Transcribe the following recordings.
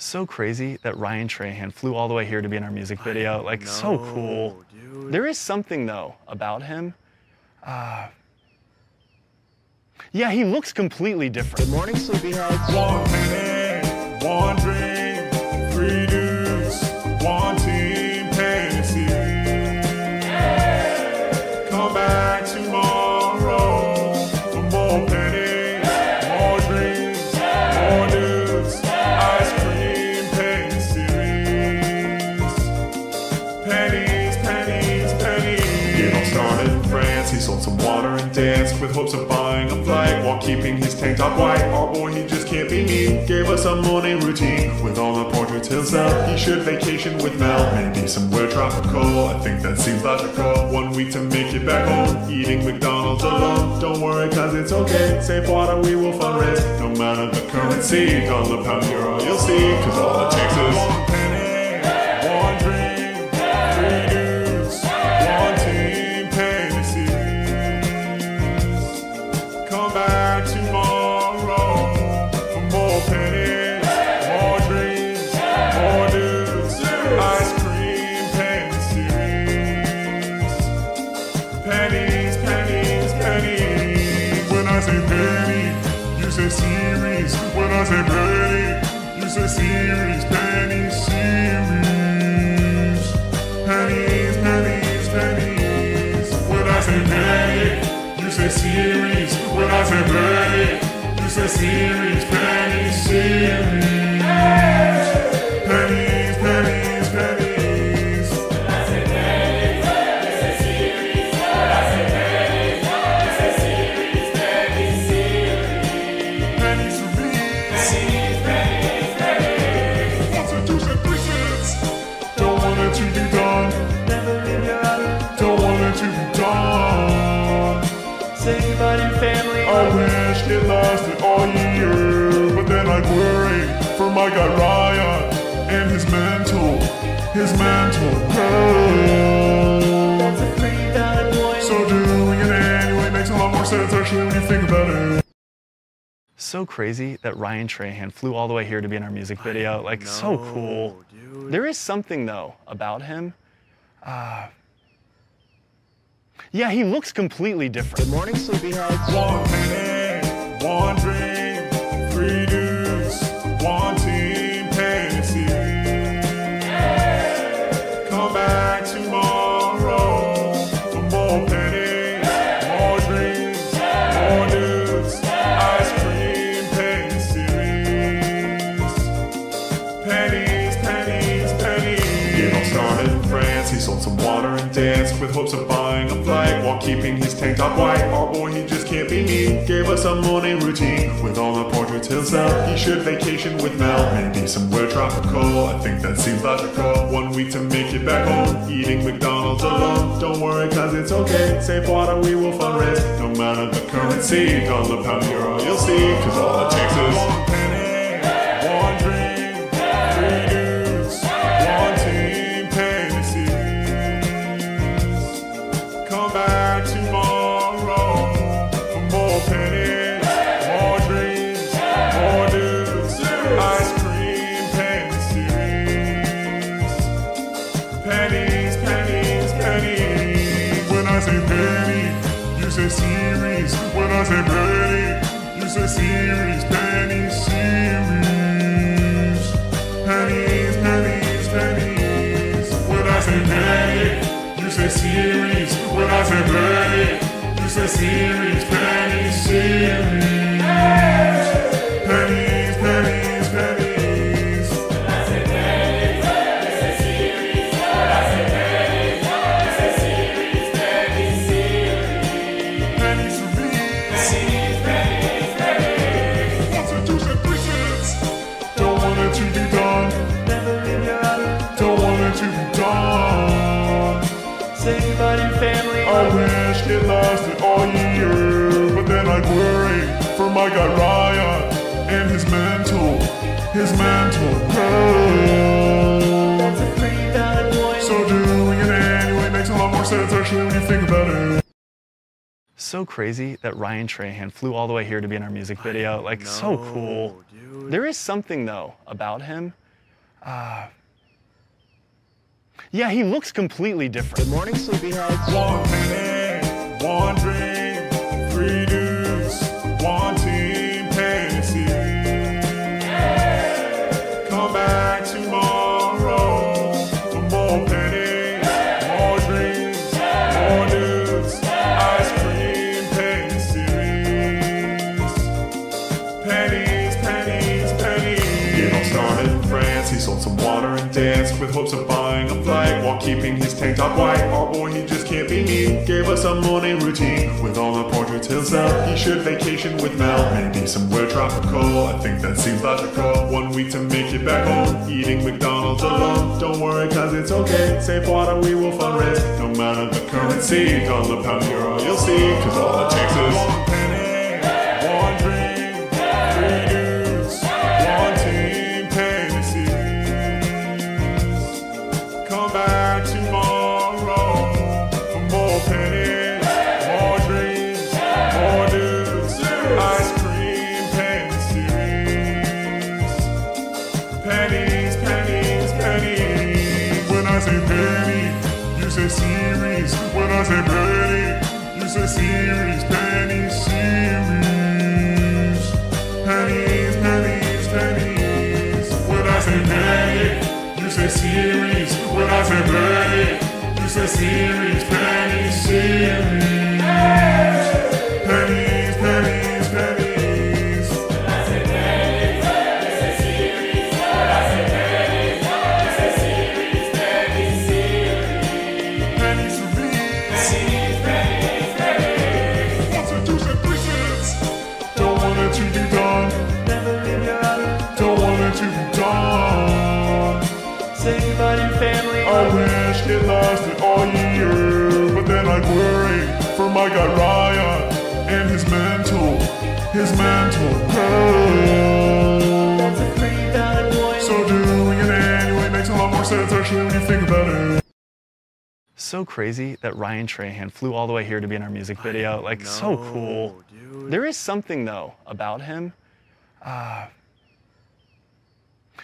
So crazy that Ryan Trahan flew all the way here to be in our music video. Like, so cool. dude. There is something, though, about him. Uh, yeah, he looks completely different. Good morning, sleepyheads. One penny, one dream, three dudes, keeping his tank top white. Our boy, he just can't be me. Gave us a morning routine with all the portraits he'll sell. He should vacation with Mel, maybe somewhere tropical. I think that seems logical. One week to make it back home, eating McDonald's alone. Don't worry, cause it's okay. Save water, we will fundraise. No matter the currency, dollar, pound, euro, you'll see. Cause all it takes is you series. For my guy Ryan and his mental, his mental health. That's a pretty valid point. So doing it anyway makes a lot more sense actually when you think about it. So crazy that Ryan Trahan flew all the way here to be in our music video. Like, so cool. dude. There is something, though, about him. Uh, yeah, he looks completely different. Good morning, sleepyheads. One penny, one dream, three dudes, one keeping his tank top white. Our boy, he just can't be me. Gave us a morning routine with all the portraits he'll sell. He should vacation with Mel, maybe somewhere tropical. I think that seems logical. One week to make it back home, eating McDonald's alone. Don't worry, cause it's okay. Save water, we will fundraise. No matter the currency, dollar, pound, euro, you'll see. Cause all it takes is series. When I say penny, you say series. Penny series. Pennies, pennies, pennies. When I say penny, you say series. When I say penny, you say series. Penny series. For my guy Ryan and his mental, his mental health. That's a pretty valid point. So doing it anyway makes a lot more sense actually when you think about it. So crazy that Ryan Trahan flew all the way here to be in our music video. Like, so cool. dude. There is something, though, about him. Uh, yeah, he looks completely different. Good morning, sleepyheads. One penny, one dream, three dudes, one team, of buying a flight while keeping his tank top white. Our boy, he just can't be me. Gave us a morning routine with all the portraits he'll sell. He should vacation with Mel, maybe somewhere tropical. I think that seems logical. One week to make it back home, eating McDonald's alone. Don't worry, cause it's okay. Save water, we will fundraise. No matter the currency, dollar, pound, euro, you'll see. Cause all it takes is penny, for my guy Ryan and his mental, his mental health. That's a pretty valid point. So doing it anyway makes a lot more sense actually when you think about it. So crazy that Ryan Trahan flew all the way here to be in our music video. Like, so cool. There is something, though, about him. Uh,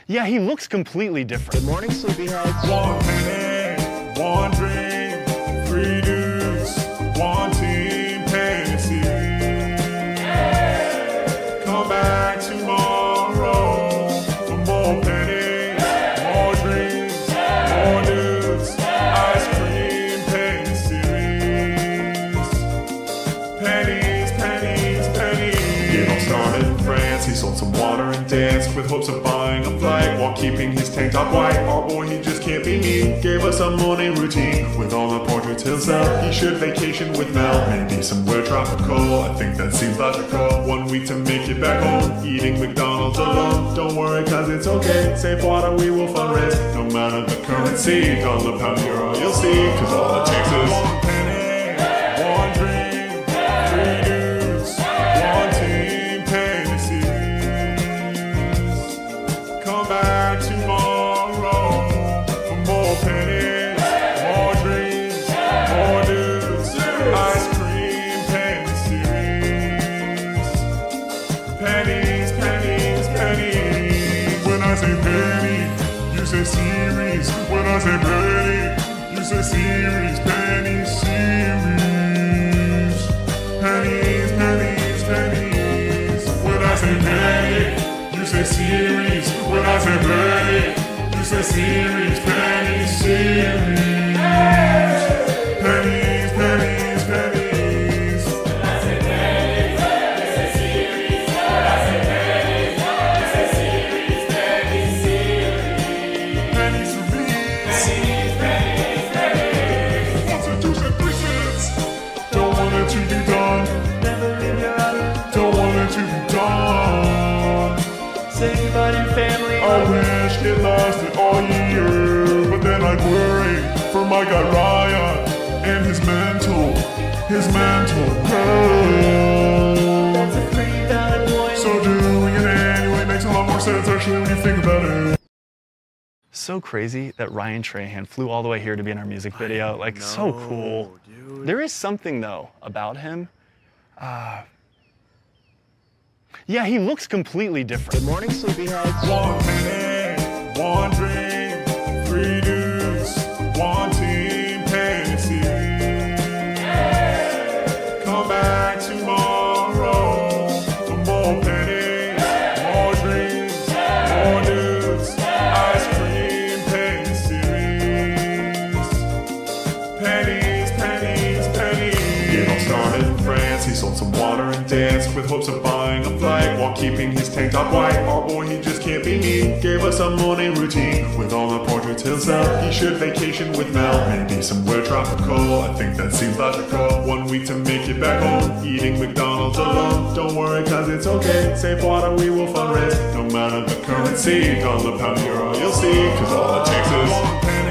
yeah, he looks completely different. Good morning, sleepyheads. One penny, one dream, three dudes, with hopes of buying a flight while keeping his tank top white. Our boy, he just can't be me. Gave us a morning routine with all the portraits he'll. He should vacation with Mel, maybe somewhere tropical. I think that seems logical. One week to make it back home, eating McDonald's alone. Don't worry, cause it's okay. Save water, we will fundraise. No matter the currency, dollar, pound, euro, you'll see. Cause all it takes is I'd worry for my guy Ryan and his mental, his mental health. That's a pretty valid point. So doing it anyway makes a lot more sense actually when you think about it. So crazy that Ryan Trahan flew all the way here to be in our music video. Like, so cool. There is something, though, about him. Uh, yeah, he looks completely different. Good morning, sleepyheads. One penny, one with hopes of buying a flight while keeping his tank top white. Our boy, he just can't be me. Gave us a morning routine with all the portraits he'll sell. He should vacation with Mel, maybe somewhere tropical. I think that seems logical. One week to make it back home, eating McDonald's alone. Don't worry, cause it's okay. Save water, we will fundraise. No matter the currency, dollar, pound, euro, you'll see. Cause all it takes is one penny,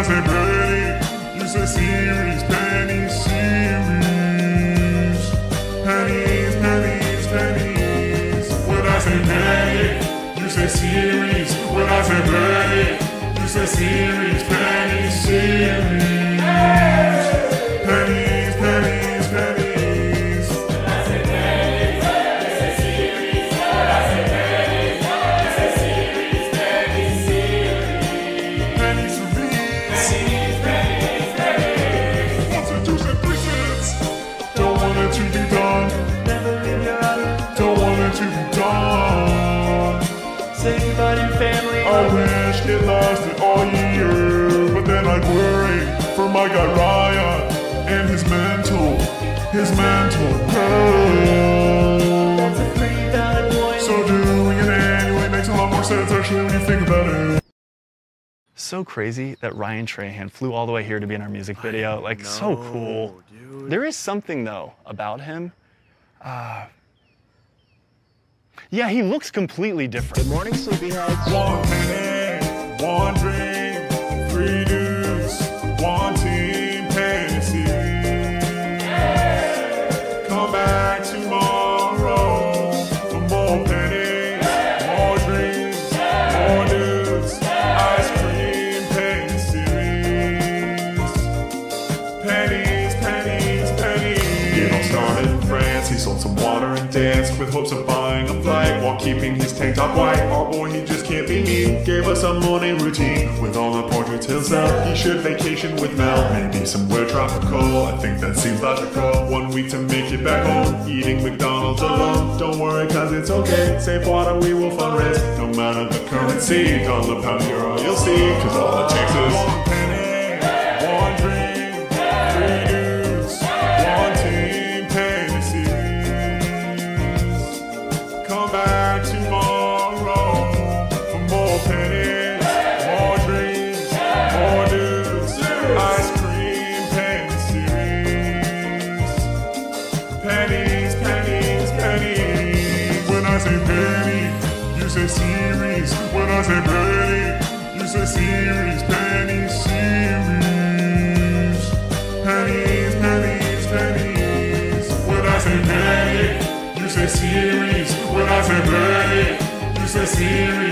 I say penny, you say series. Penny series. Pennies, pennies, pennies. When I say penny, you say series. When I say penny, you say series. Penny my guy Ryan and his mental, his mental health. That's a pretty valid point. So doing it anyway makes a lot more sense actually when you think about it. So crazy that Ryan Trahan flew all the way here to be in our music video. Like, so cool. There is something, though, about him. Uh, yeah, he looks completely different. Good morning, sleepyheads. One penny, one dream, three dudes, one hopes of buying a flight while keeping his tank top white. Our boy, he just can't be me. Gave us a morning routine with all the portraits he'll sell. He should vacation with Mel, maybe somewhere tropical. I think that seems logical. One week to make it back home, eating McDonald's alone. Don't worry, cause it's okay. Save water, we will fundraise. No matter the currency, dollar, pound, euro, you'll see. Cause all it takes is one When I say penny, you say series. Penny series. Pennies, pennies, pennies. When I say penny, you say series. When I say penny, you say series.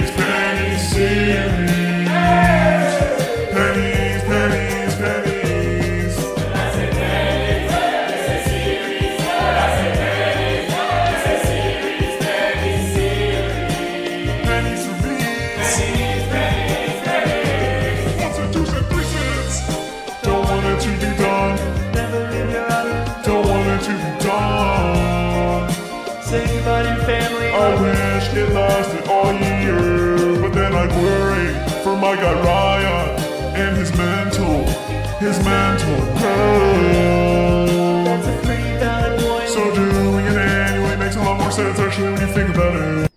For my guy Ryan and his mental, his mental health. That's a pretty valid point. So doing it anyway makes a lot more sense actually when you think about it.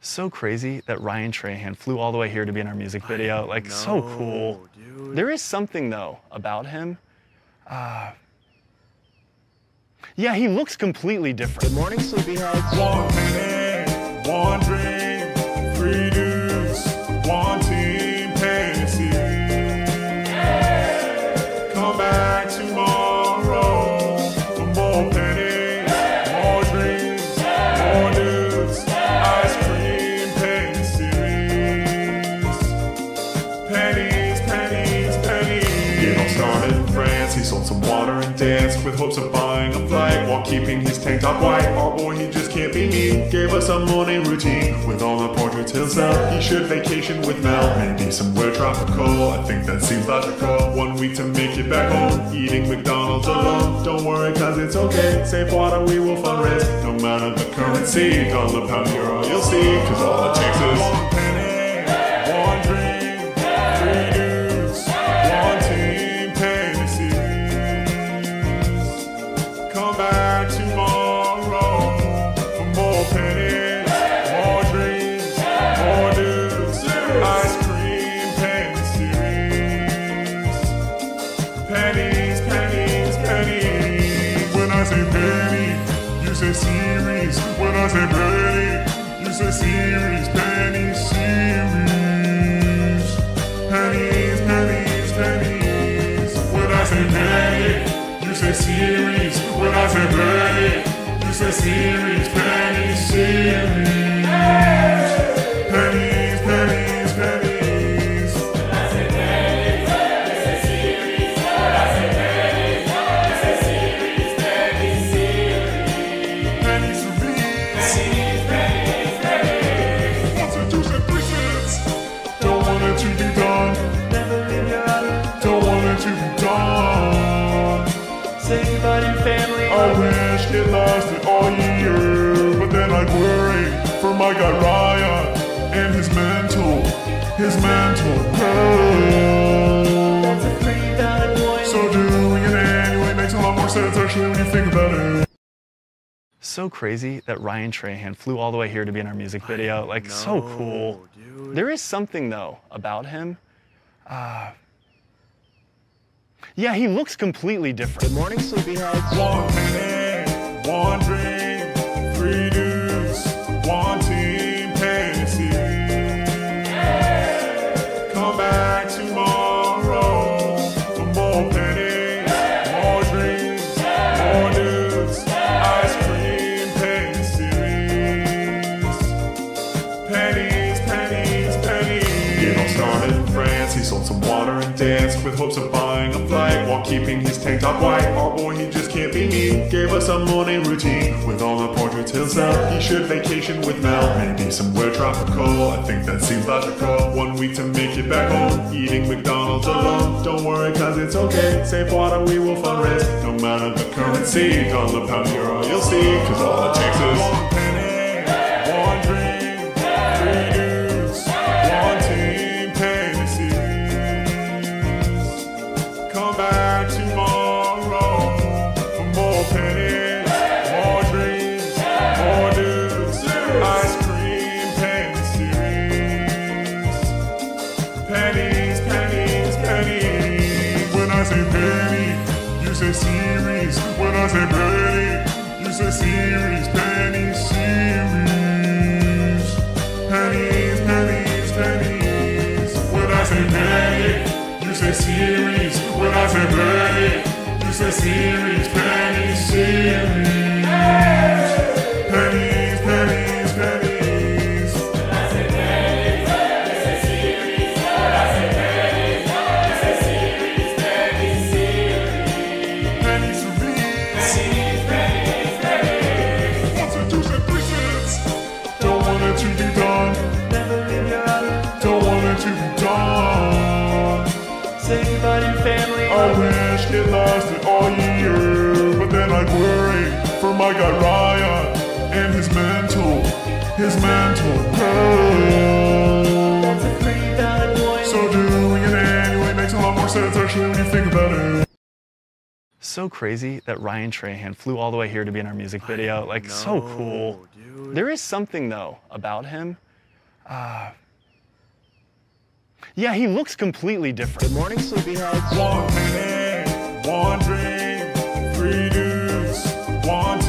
So crazy that Ryan Trahan flew all the way here to be in our music video. Like, so cool. There is something, though, about him. Uh, yeah, he looks completely different. Good morning, sleepyheads. One penny, one dream, three dudes, one water and danced with hopes of buying a flight while keeping his tank top white. Our boy, he just can't be me. Gave us a morning routine with all the portraits he'll sell. He should vacation with Mel, maybe somewhere tropical. I think that seems logical. One week to make it back home, eating McDonald's alone. Don't worry, cause it's okay. Save water, we will fundraise. No matter the currency, dollar, pound, euro, you'll see. Cause all it takes is one penny, penny, you say sense actually when you think about it. So crazy that Ryan Trahan flew all the way here to be in our music video. Like, so cool. There is something, though, about him. Uh, yeah, he looks completely different. Good morning, sleepyheads. One penny, one dream, three dudes, one hopes of buying a flight while keeping his tank top white. Our boy, he just can't be me. Gave us a morning routine with all the portraits he'll sell. He should vacation with Mel, maybe somewhere tropical. I think that seems logical. One week to make it back home, eating McDonald's alone. Don't worry, cause it's okay. Save water, we will fundraise. No matter the currency, dollar, pound, euro, you'll see. Cause all it takes is say penny, you say series. Penny series. Pennies, pennies, pennies. When I say penny, you say series. When I say penny, you say series. Penny series. It to be done. Don't want it to be done. I wish it lasted all year, but then I'd worry for my guy Ryan and his mental, his mental health. That's a pretty valid. So doing it anyway makes a lot more sense actually when you think about it. So crazy that Ryan Trahan flew all the way here to be in our music video. Like, so cool. There is something, though, about him. Uh, yeah, he looks completely different. Good morning, sleepyheads. One penny, one dream, three dudes, one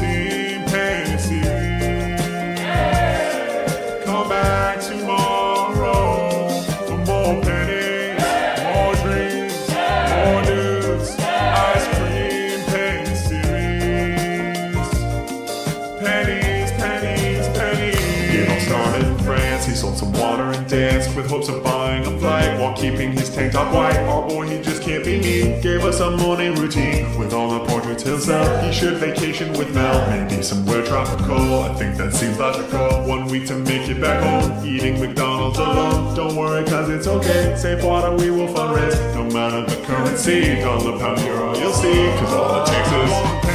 with hopes of buying a flight while keeping his tank top white. Our boy, he just can't be me. me. Gave us a morning routine with all the portraits himself. He should vacation with Mel, maybe somewhere tropical. I think that seems logical. One week to make it back home, eating McDonald's alone. Don't worry, cause it's okay. Save water, we will fundraise. No matter the currency, dollar, pound, euro, you'll see. Cause all it takes is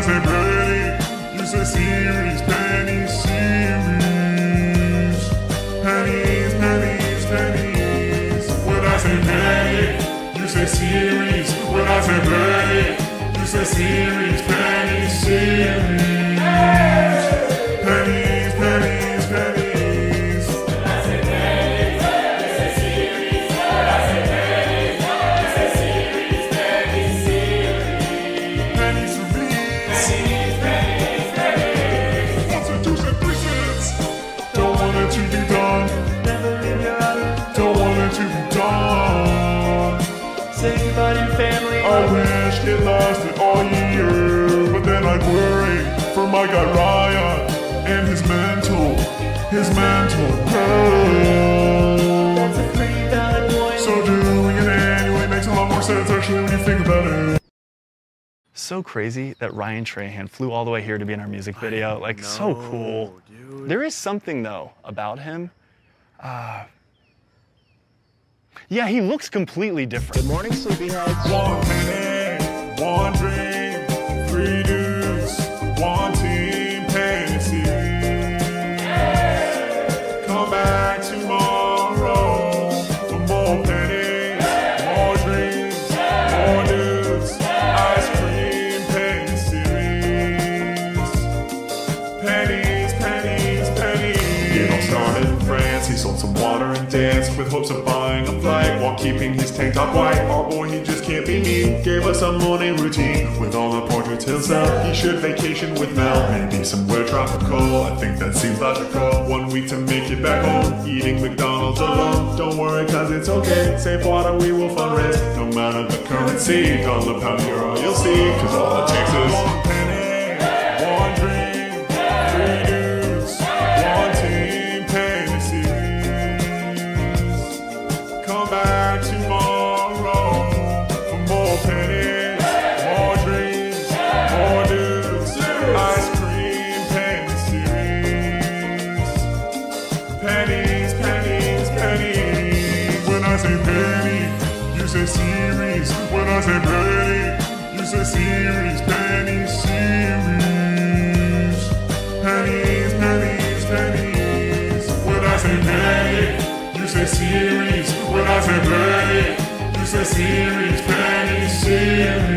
I say penny, you say series. Penny series. Pennies, pennies, pennies. When I say penny, you say series. When I say penny, you say series. So crazy that Ryan Trahan flew all the way here to be in our music video. Like, so cool. There is something, though, about him. Uh, yeah, he looks completely different. Good morning, sleepyheads. One penny, one dream, three dudes, one keeping his tank top white. Oh boy, he just can't be me. Gave us a morning routine with all the portraits himself. He should vacation with Mel, maybe somewhere tropical. I think that seems logical. One week to make it back home, eating McDonald's alone. Don't worry, cause it's okay. Save water, we will fundraise. No matter the currency, dollar, pound, euro, you'll see. Cause all it takes is series. Penny series. Pennies, pennies, pennies. When I say penny, you say series. When I say penny, you say series. Penny series.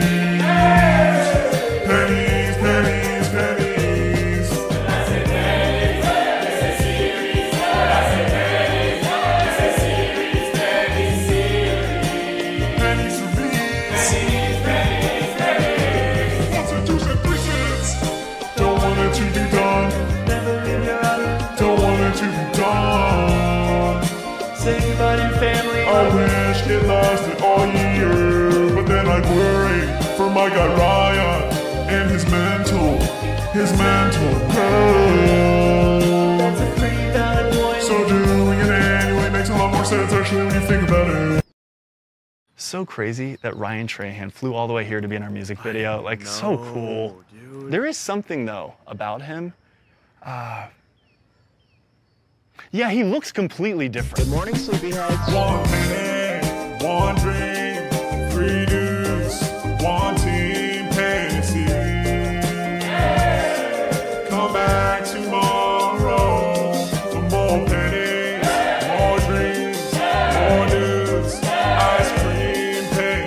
For my guy Ryan and his mental, his mental health. That's a pretty valid point. So doing it anyway makes a lot more sense actually when you think about it. So crazy that Ryan Trahan flew all the way here to be in our music video. Like, so cool. There is something, though, about him. Uh, yeah, he looks completely different. Good morning, sleepyheads. One penny, one dream, three dudes, one team, tomorrow for more pennies, more dreams, more dudes, ice cream, penny.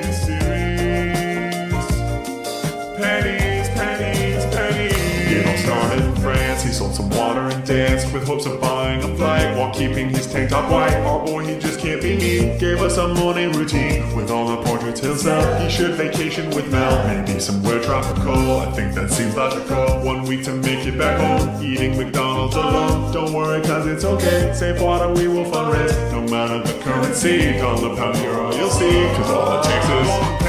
Pennies, pennies, pennies. It all started in France. He sold some water and danced with hopes of buying a flight while keeping his tank top white. Our boy, he just can't be me. Gave us a morning routine with all the portraits he'll. He should vacation with Mel, maybe somewhere tropical. I think that seems logical. One week to make it back home, eating McDonald's alone. Don't worry, cause it's okay. Save water, we will fundraise. No matter the currency, dollar, pound, euro, you'll see. Cause all it takes is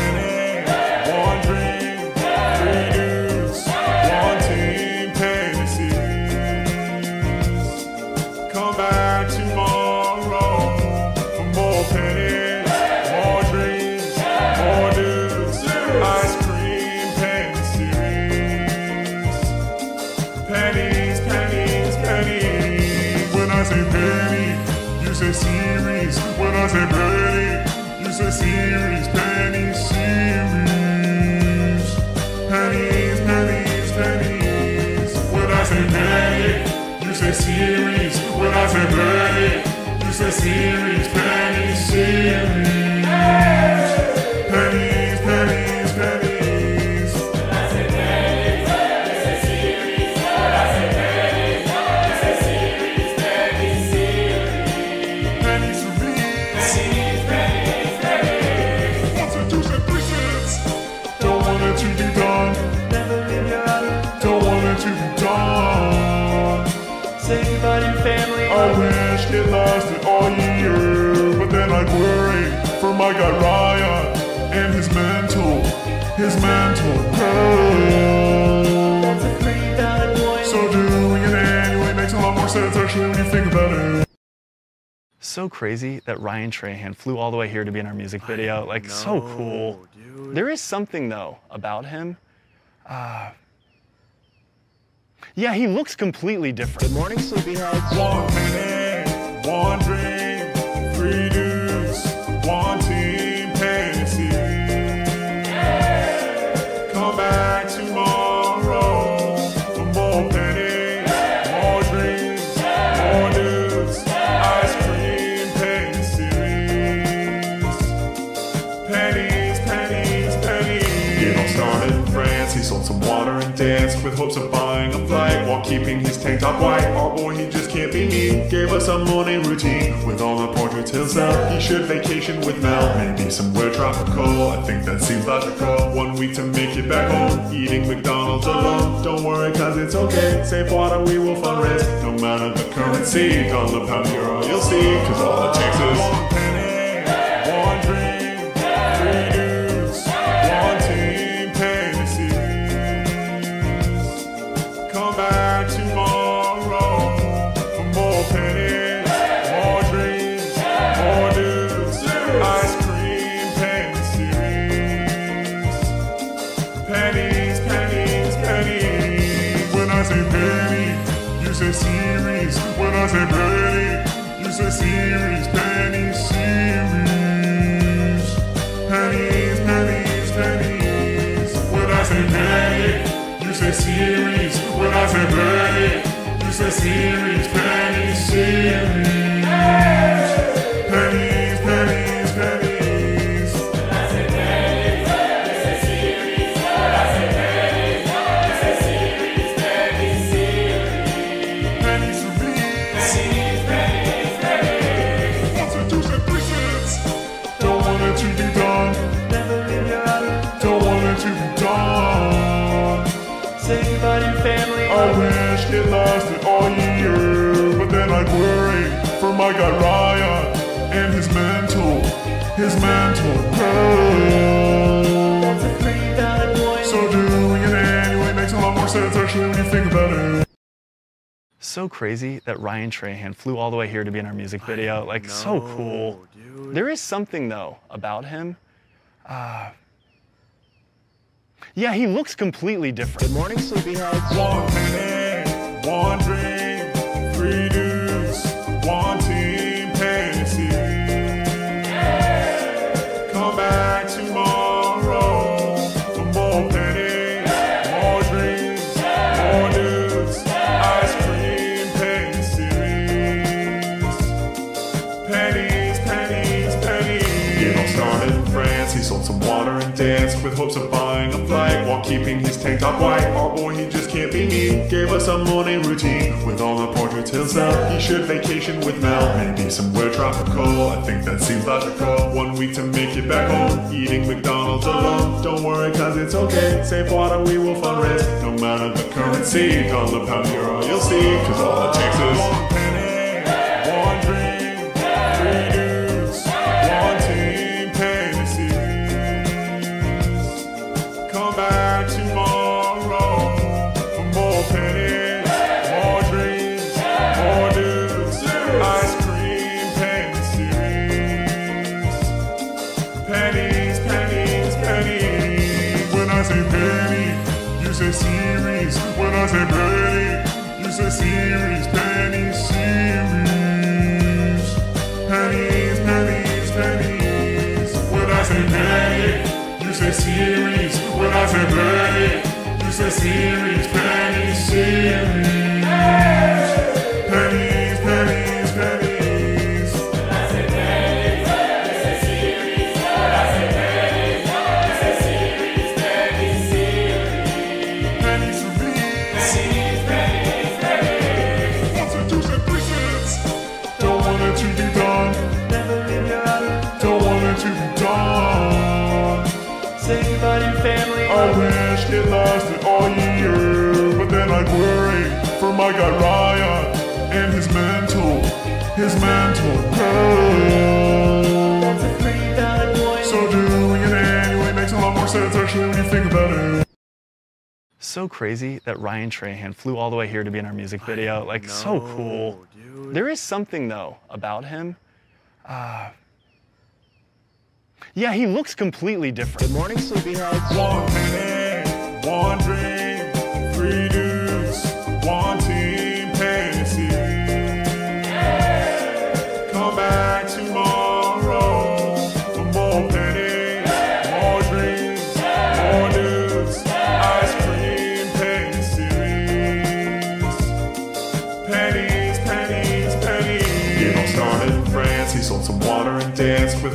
penny, for my guy Ryan his mental, his mental health. That's a pretty bad boy. So doing it anyway makes a lot more sense actually when you think about it. So crazy that Ryan Trahan flew all the way here to be in our music video. Like, so cool. There is something, though, about him. Uh, yeah, he looks completely different. Good morning, sleepyheads. One penny, one dream, three dudes, one hopes of buying a flight while keeping his tank top white. Our boy, he just can't be me. Gave us a morning routine with all the portraits sell. He should vacation with Mel, maybe somewhere tropical. I think that seems logical. One week to make it back home, eating McDonald's alone. Don't worry, cause it's okay. Save water, we will fundraise. No matter the currency, dollar, pound, euro, you'll see. Cause all it takes is penny, crazy that Ryan Trahan flew all the way here to be in our music video. Like, so cool. There is something, though, about him. Uh, yeah, he looks completely different. Good morning, sleepyheads. One penny, one dream, three dudes, one hopes of buying a flight while keeping his tank top white. Our boy, he just can't be me. Gave us a morning routine with all the portraits he'll. He should vacation with Mel, maybe somewhere tropical. I think that seems logical. One week to make it back home, eating McDonald's alone. Don't worry, cause it's okay. Save water, we will fundraise. No matter the currency, dollar, pound, euro, you'll see. Cause all it takes is for my guy Ryan and his mental, his mental health. That's a pretty valid point. So doing it anyway makes a lot more sense actually when you think about it. So crazy that Ryan Trahan flew all the way here to be in our music video. Like, so cool. There is something, though, about him. Uh, yeah, he looks completely different. Good morning, sleepyheads. One penny, one dream, three dudes, one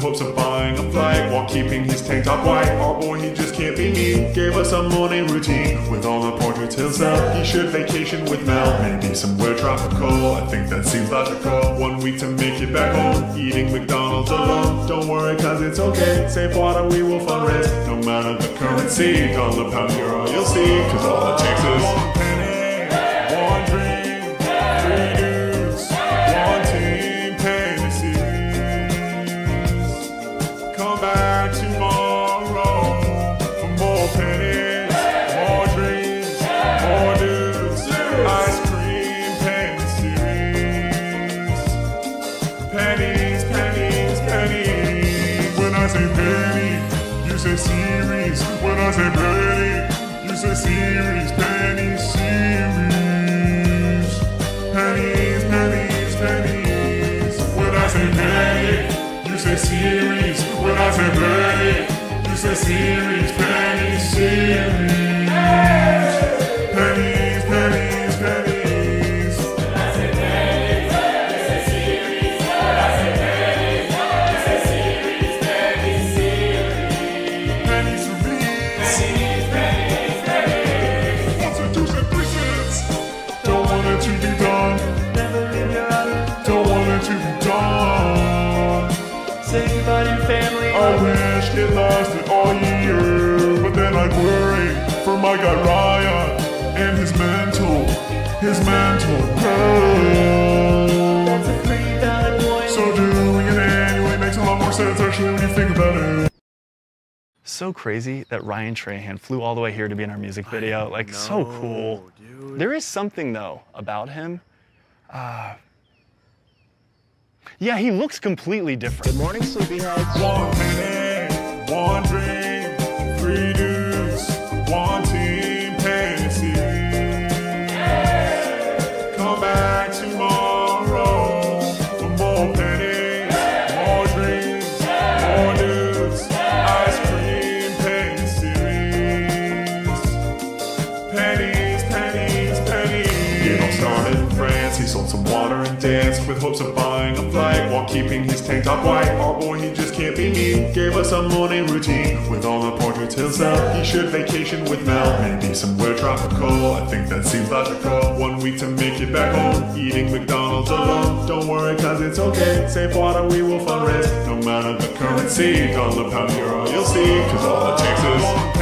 hopes of buying a flight while keeping his tank top white. Our boy, he just can't be me. Gave us a morning routine with all the portraits he'll. He should vacation with Mel, maybe somewhere tropical. I think that seems logical. One week to make it back home, eating McDonald's alone. Don't worry, cause it's okay. Save water, we will fundraise. No matter the currency, dollar, pound, euro, you'll see. Cause all it takes is I say penny, you say series. Penny series. Pennies, pennies, pennies. When I say penny, you say series. When I say penny, you say series. For my guy Ryan and his mental, his mental health. That's a pretty valid point. So doing it anyway makes a lot more sense actually when you think about it. So crazy that Ryan Trahan flew all the way here to be in our music video. Like, so cool. There is something, though, about him. Uh, yeah, he looks completely different. Good morning, sleepyheads. One penny, one dream, three dudes, hopes of buying a flight while keeping his tank top white. Our boy, he just can't be me. Gave us a morning routine with all the portraits he'll sell. He should vacation with Mel, maybe somewhere tropical. I think that seems logical. One week to make it back home, eating McDonald's alone. Don't worry, cause it's okay. Save water, we will fundraise. No matter the currency, dollar, pound, euro, you'll see. Cause all it takes is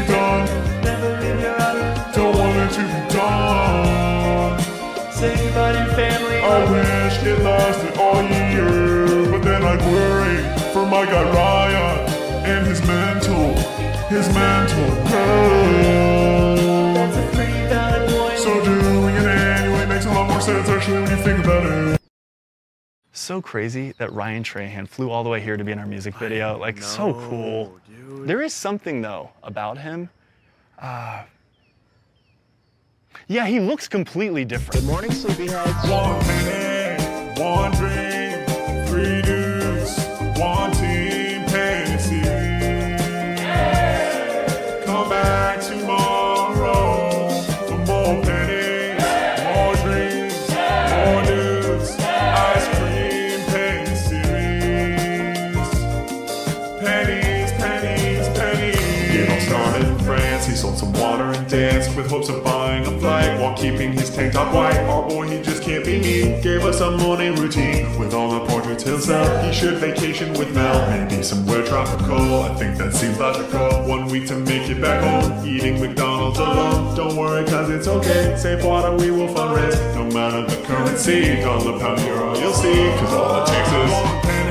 for my guy Ryan and his mental, his mental health. That's a pretty valid point. So doing it anyway makes a lot more sense actually when you think about it. So crazy that Ryan Trahan flew all the way here to be in our music video. Like, so cool. There is something, though, about him. Uh, yeah, he looks completely different. Good morning, sleepyheads. One penny, one dream, three dudes, one hopes of buying a flight while keeping his tank top white. Our boy, he just can't be me. Gave us a morning routine with all the portraits he'll. He should vacation with Mel, maybe somewhere tropical. I think that seems logical. One week to make it back home, eating McDonald's alone. Don't worry, cause it's okay. Save water, we will fundraise. No matter the currency, dollar, pound, euro, you'll see. Cause all it takes is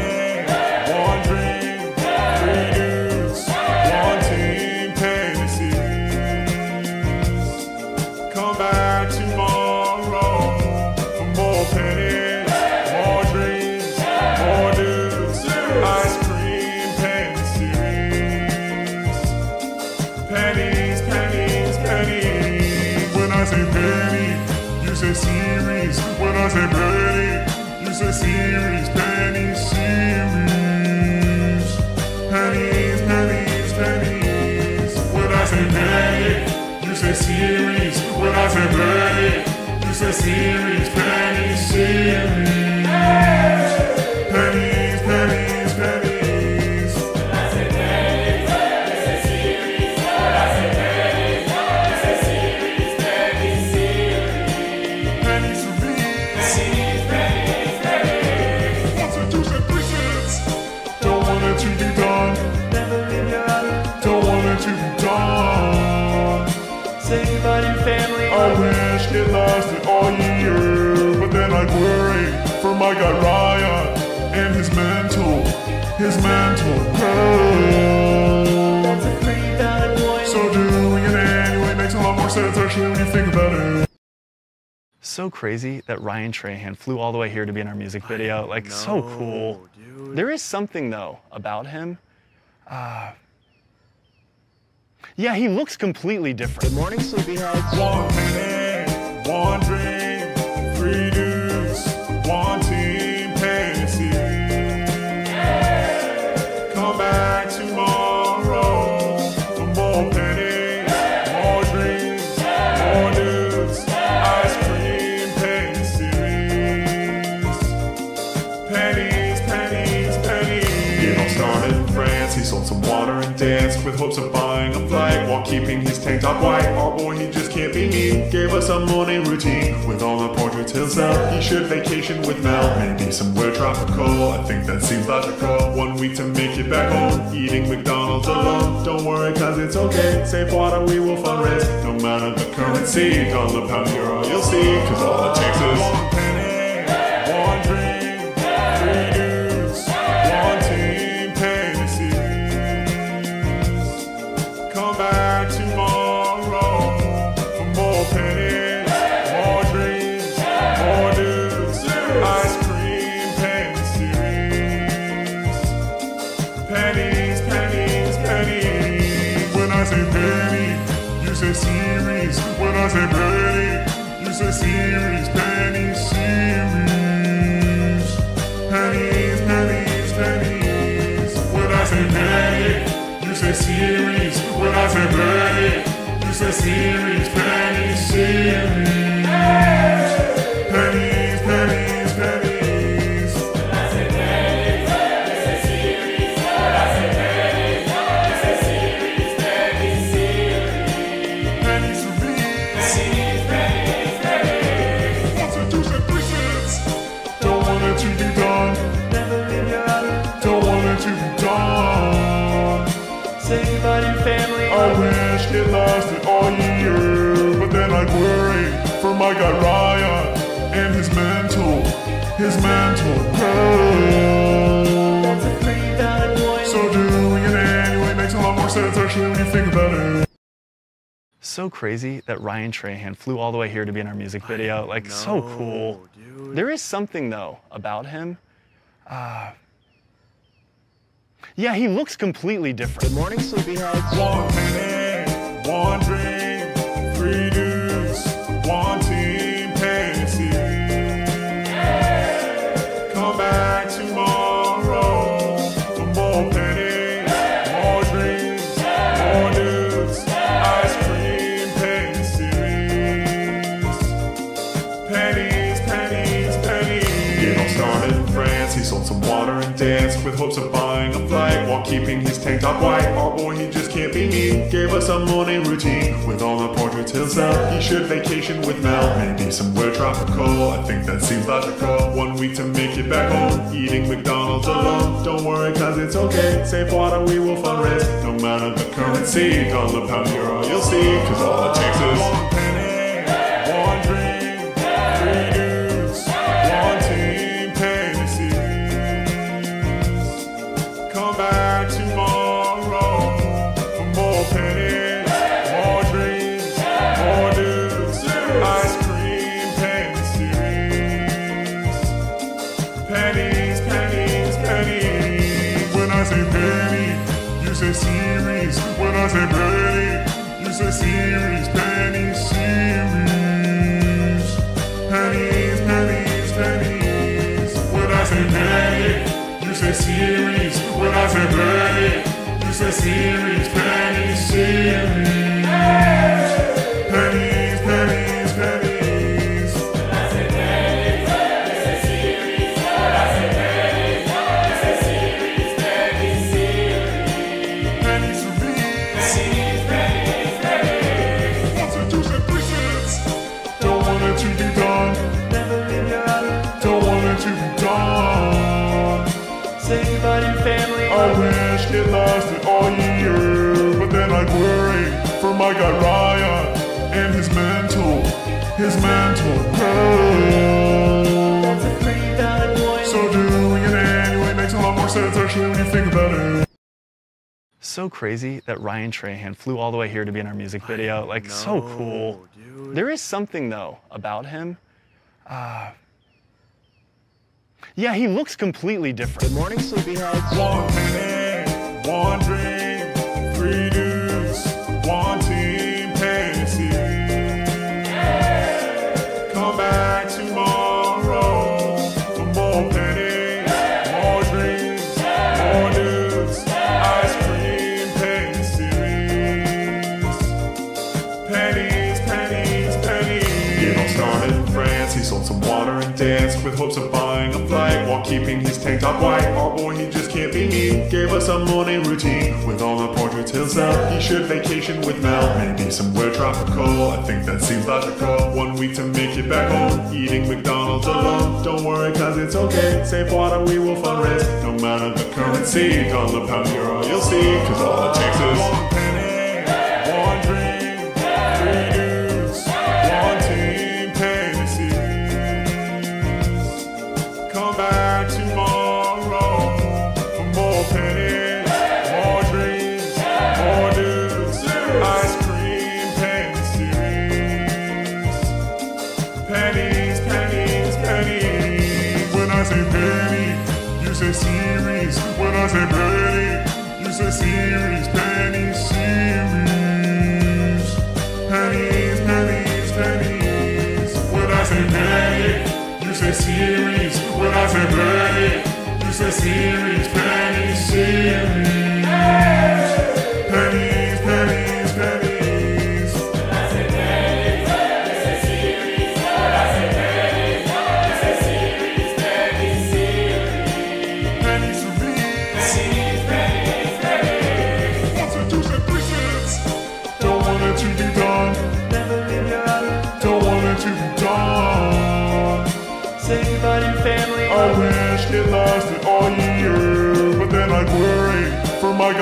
I say penny, you say series. Penny series. Pennies, pennies, pennies. I say penny, you say series. When I say penny, you say series. So crazy that Ryan Trahan flew all the way here to be in our music video. Like, so cool. There is something, though, about him. Uh, yeah, he looks completely different. Good morning, sleepyheads. One penny, one dream, three dudes, one team, with hopes of buying a flight while keeping his tank top white. Our boy, he just can't be me. Gave us a morning routine with all the portraits he'll sell. He should vacation with Mel, maybe somewhere tropical. I think that seems logical. One week to make it back home, eating McDonald's alone. Don't worry, cause it's okay. Save water, we will fundraise. No matter the currency, dollar, pound, euro, you'll see. Cause all it takes is series. Penny series. Pennies, pennies, pennies. When I say penny, you say series. When I say penny, you say series. So crazy that Ryan Trahan flew all the way here to be in our music video. Like, so cool. There is something, though, about him. Uh, yeah, he looks completely different. Good morning, sleepyheads. One penny, one dream, three dudes, one with hopes of buying a flight while keeping his tank top white. Our boy, he just can't be me. Gave us a morning routine with all the portraits he'll sell. He should vacation with Mel, maybe somewhere tropical. I think that seems logical. One week to make it back home, eating McDonald's alone. Don't worry, cause it's okay. Save water, we will fundraise. No matter the currency, dollar, pound, euro, you'll see. Cause all it takes is series. His mental health. That's a pretty valid point. So doing it anyway makes a lot more sense actually when you think about it. So crazy that Ryan Trahan flew all the way here to be in our music video. Like, so cool. There is something, though, about him. Uh, yeah, he looks completely different. Good morning, sleepyheads. One penny, one dream, three dudes, one keeping his tank top white. Our boy, he just can't be me. Gave us a morning routine with all the portraits out. He should vacation with Mel, maybe somewhere tropical. I think that seems logical. One week to make it back home, eating McDonald's alone. Don't worry, cause it's okay. Save water, we will fundraise. No matter the currency, dollar, pound, euro, you'll see. Cause all it takes is series. Penny series. When I say penny, you say series. When I say penny, you say series. Series.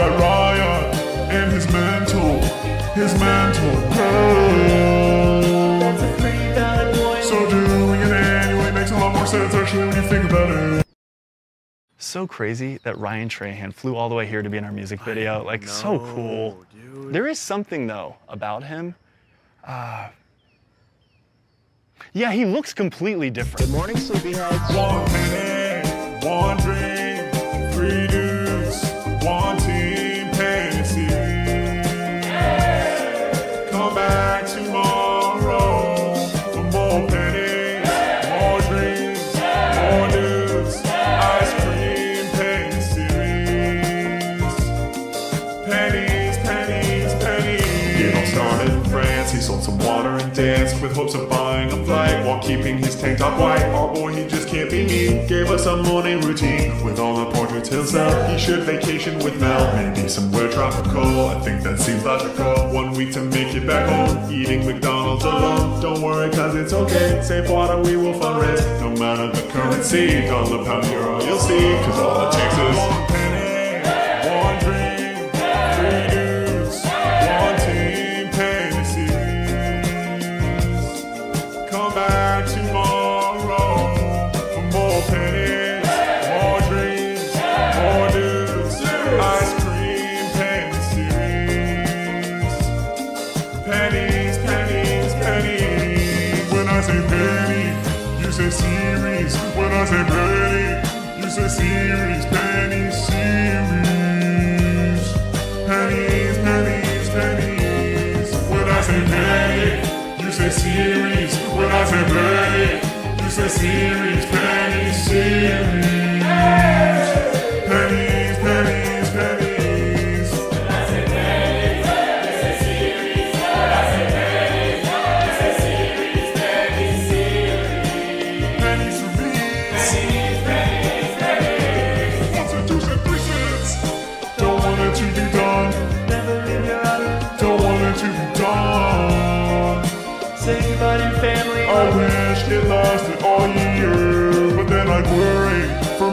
For Ryan and his mental, his mental health. That's a pretty valid point. So doing it anyway makes a lot more sense actually when you think about it. So crazy that Ryan Trahan flew all the way here to be in our music video. Like, so cool. There is something, though, about him. Uh, yeah, he looks completely different. Good morning, sleepyheads. One penny, one dream, three dudes, one of buying a flight while keeping his tank top white. Our boy, he just can't be me. Gave us a morning routine with all the portraits out. He should vacation with Mel, maybe somewhere tropical. I think that seems logical. One week to make it back home, eating McDonald's alone. Don't worry, cause it's okay. Save water, we will fundraise. No matter the currency, dollar, pound, euro, you'll see. Cause all it takes is say series. When I say penny, you say series. Penny series. Pennies, pennies, pennies. When I say penny, you say series. When I say penny, you say series. Penny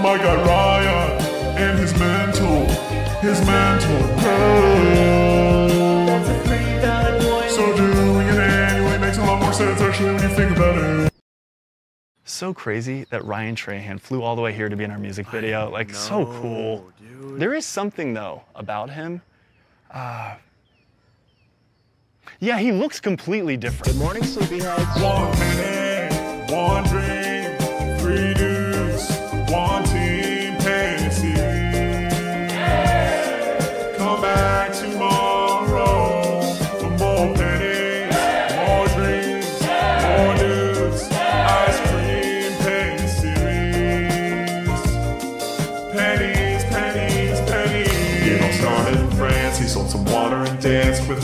my guy Ryan and his mental, his mental health. That's a pretty valid point. So doing it anyway makes a lot more sense actually when you think about it. So crazy that Ryan Trahan flew all the way here to be in our music video. Like, so cool. There is something, though, about him. Uh, yeah, he looks completely different. Good morning, sleepyheads. One penny, one dream, three dudes, one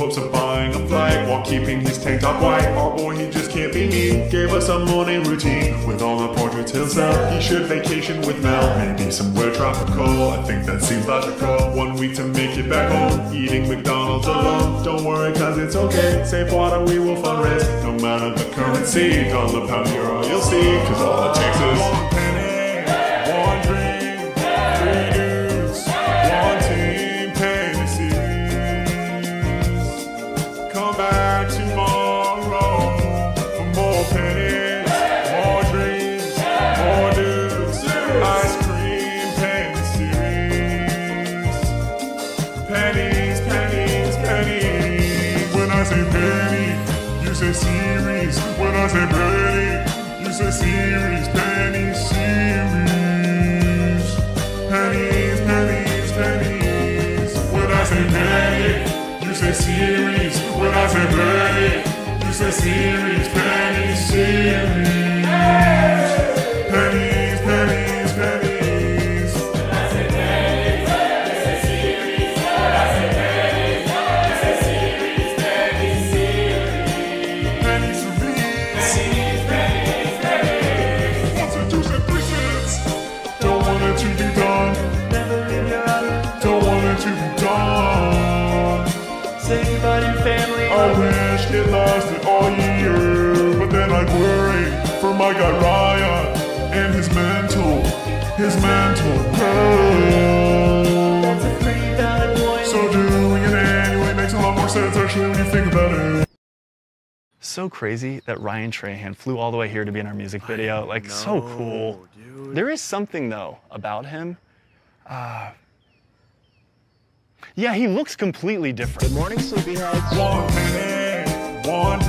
hopes of buying a flight while keeping his tank top white. Our boy, he just can't be me. Gave us a morning routine with all the portraits he'll. He should vacation with Mel, maybe somewhere tropical. I think that seems logical. One week to make it back home, eating McDonald's alone. Don't worry, cause it's okay. Save water, we will fundraise. No matter the currency, dollar, pound, euro, you'll see. Cause all it takes is worry for my guy Ryan and his mental, his mental health. That's a pretty valid point. So doing it anyway makes a lot more sense actually when you think about it. So crazy that Ryan Trahan flew all the way here to be in our music video. Like, so cool. There is something, though, about him. Uh, yeah, he looks completely different. Good morning, sleepyheads. One penny, one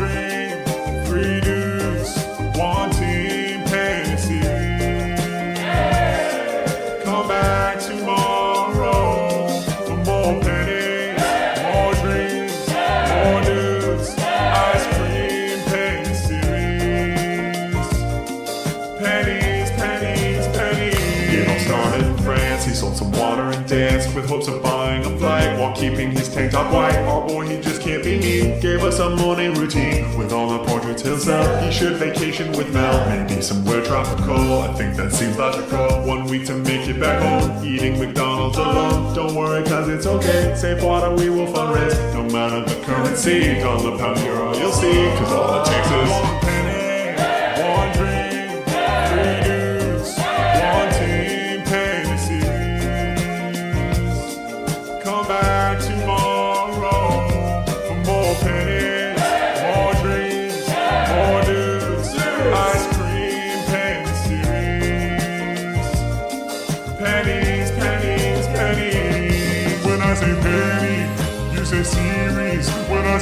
hopes of buying a flight while keeping his tank top white. Our boy, he just can't be me. Gave us a morning routine with all the portraits he'll. He should vacation with Mel, maybe somewhere tropical. I think that seems logical. One week to make it back home, eating McDonald's alone. Don't worry, cause it's okay. Save water, we will fundraise. No matter the currency, dollar, pound, euro, you'll see. Cause all it takes is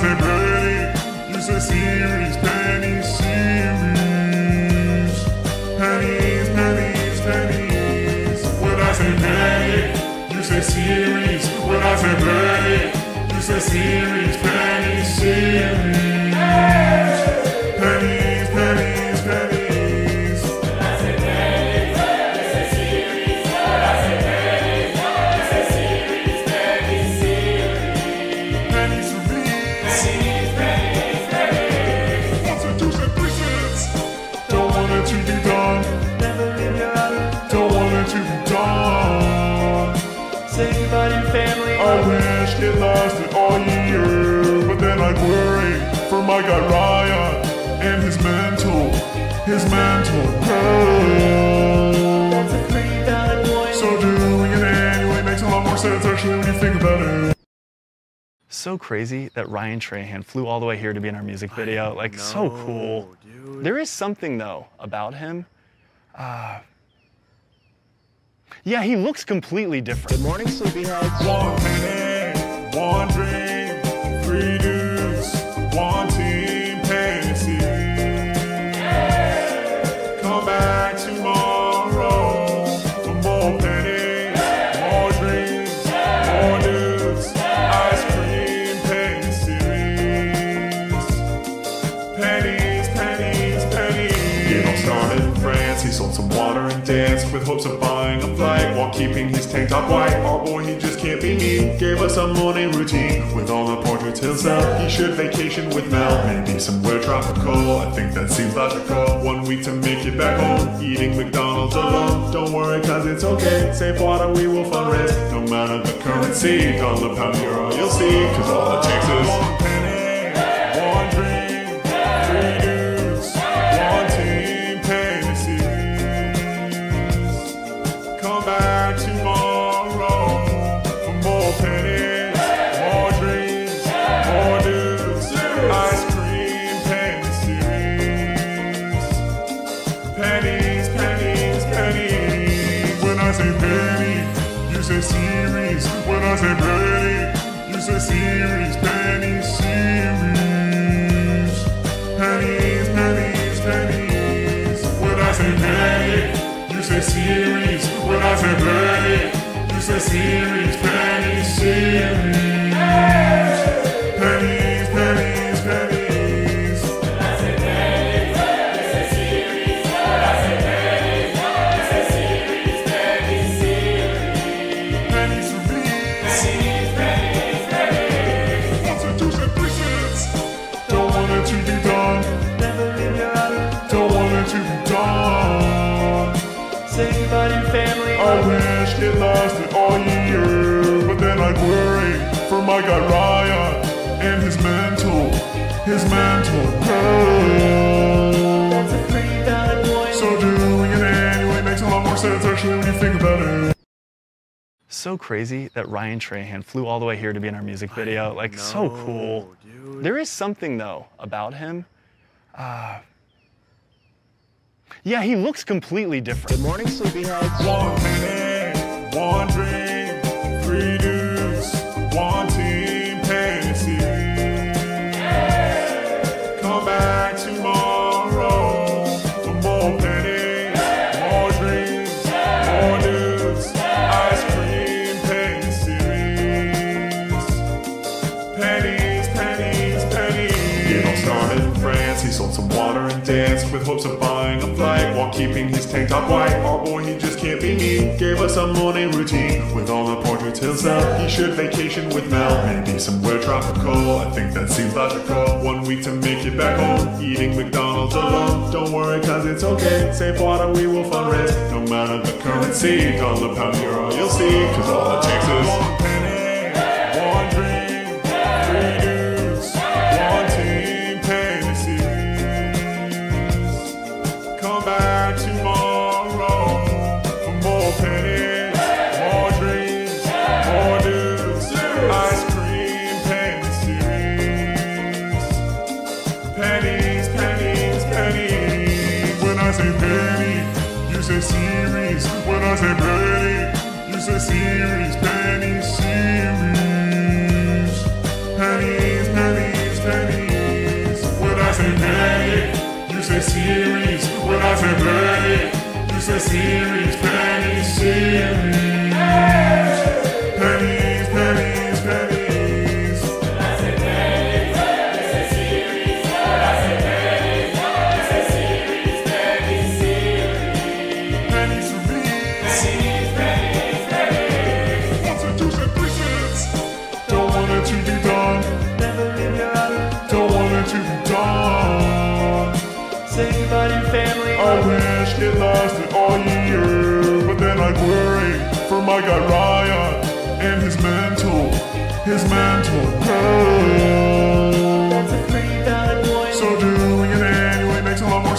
say penny, you say series. Penny series. Pennies, pennies, pennies. When I say penny, you say series. When I say penny, you say series. Say goodbye to family. I wish it lasted all year, but then I'd worry for my guy Ryan and his mental, his mental health. That's a pretty valid point. So doing it anyway makes a lot more sense actually when you think about it. So crazy that Ryan Trahan flew all the way here to be in our music video. Like, so cool. There is something, though, about him. Uh, yeah, he looks completely different. Good morning, sleepyheads. One penny, one dream, three dudes, one with hopes of buying a flight while keeping his tank top white. Our boy, he just can't be me. Gave us a morning routine with all the portraits he'll. He should vacation with Mel, maybe somewhere tropical. I think that seems logical. One week to make it back home, eating McDonald's alone. Don't worry, cause it's okay. Save water, we will fundraise. No matter the currency, dollar, pound, euro, you'll see. Cause all it takes is series. When I say penny, you say series. Penny series. Pennies, pennies, pennies. When I say penny, you say series. When I say penny, you say series. Sense actually when you think about it. So crazy that Ryan Trahan flew all the way here to be in our music video. Like, so cool. There is something, though, about him. Uh, yeah, he looks completely different. Good morning, sleepyheads. One penny, one dream, three dudes, one with hopes of buying a flight while keeping his tank top white. Our boy, he just can't be me. Gave us a morning routine with all the portraits he'll sell. He should vacation with Mel, maybe somewhere tropical. I think that seems logical. One week to make it back home, eating McDonald's alone. Don't worry, cause it's okay. Save water, we will fundraise. No matter the currency, dollar, pound, euro, you'll see. Cause all it takes is say penny, you say series. Penny series. Pennies, pennies, pennies. When I say penny, you say series. When I say penny, you say series.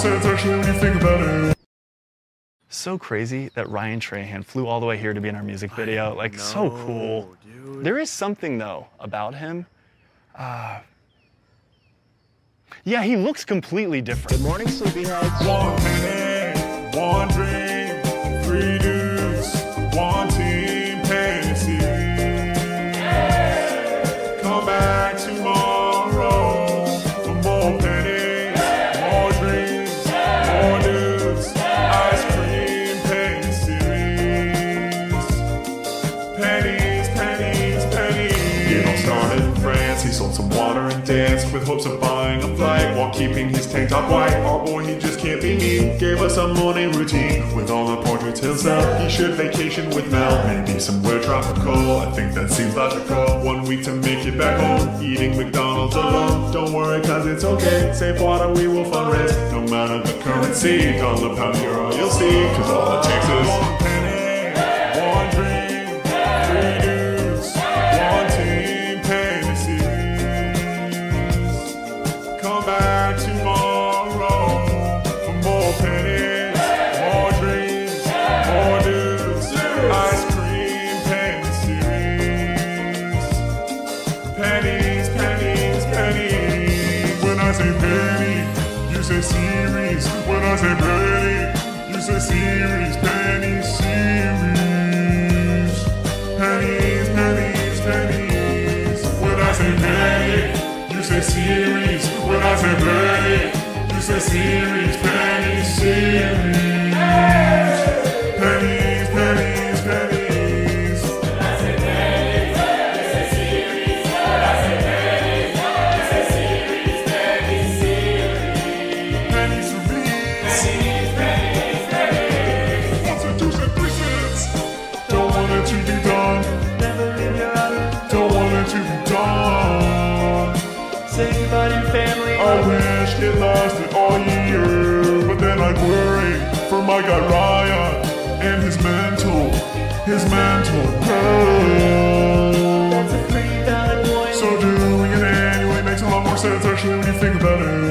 Sense actually when you think about it. So crazy that Ryan Trahan flew all the way here to be in our music video. Like, so cool. There is something, though, about him. Uh, yeah, he looks completely different. Good morning, sleepyheads. One penny, one dream, three dudes, one He sold some water and danced with hopes of buying a flight while keeping his tank top white. Our boy, he just can't be me. Gave us a morning routine with all the portraits he'll. He should vacation with Mel, maybe somewhere tropical. I think that seems logical. One week to make it back home, eating McDonald's alone. Don't worry, cause it's okay. Save water, we will fundraise. No matter the currency, dollar, pound, euro, you'll see. Cause all it takes is one say penny, you say series. Penny series. Pennies, pennies, pennies. When I say penny, you say series. When I say penny, you say series. Penny think about it.